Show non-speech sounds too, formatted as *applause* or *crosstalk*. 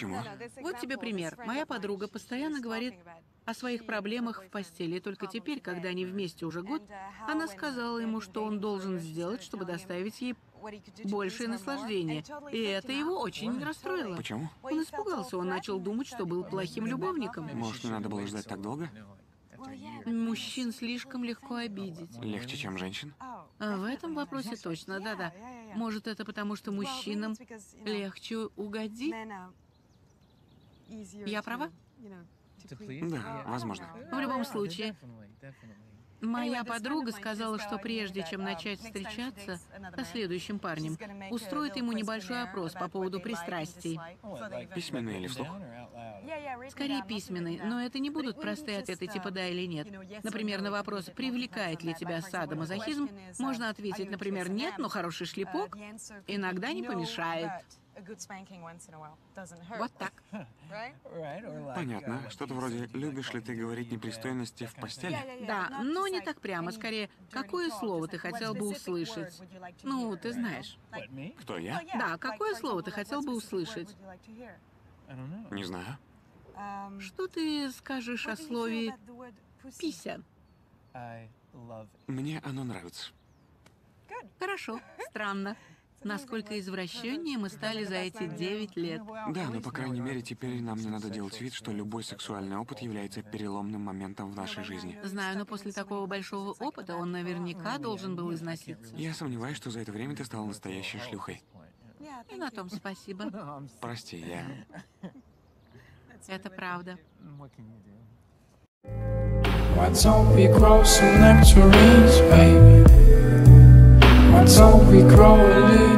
Почему? Вот тебе пример. Моя подруга постоянно говорит о своих проблемах в постели, и только теперь, когда они вместе уже год, она сказала ему, что он должен сделать, чтобы доставить ей большее наслаждение. И это его очень расстроило. Почему? Он испугался, он начал думать, что был плохим любовником. Может, не надо было ждать так долго? Мужчин слишком легко обидеть. Легче, чем женщин? А в этом вопросе точно, да-да. Может, это потому, что мужчинам легче угодить? Я права? Да, возможно. В любом случае, Моя подруга сказала, что прежде чем начать встречаться со следующим парнем, устроит ему небольшой опрос по поводу пристрастий. Письменный или вслух? Скорее письменный, но это не будут простые ответы типа «да» или «нет». Например, на вопрос «привлекает ли тебя садомазохизм?» можно ответить, например, «нет, но хороший шлепок иногда не помешает». Вот так. *laughs* Понятно. Что-то вроде «любишь ли ты говорить непристойности в постели?» Да, но не так прямо. Скорее, какое слово ты хотел бы услышать? Ну, ты знаешь. Кто я? Да, какое слово ты хотел бы услышать? Не знаю. Что ты скажешь о слове «пися»? Мне оно нравится. Хорошо, странно. *laughs* Насколько извращеннее мы стали за эти девять лет. Да, но по крайней мере теперь нам не надо делать вид, что любой сексуальный опыт является переломным моментом в нашей жизни. Знаю, но после такого большого опыта он наверняка должен был износиться. Я сомневаюсь, что за это время ты стала настоящей шлюхой. И на том спасибо. Прости, я... Это правда. Why don't we grow some nectarines, baby? Why don't we grow a little